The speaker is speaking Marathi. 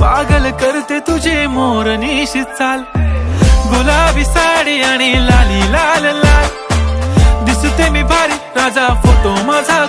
पागल करते तुझे मोर निशी चाल. गुलाबी साडी आणि लाली लाल लाल. दिसते मी भारी राजा फोटो माझा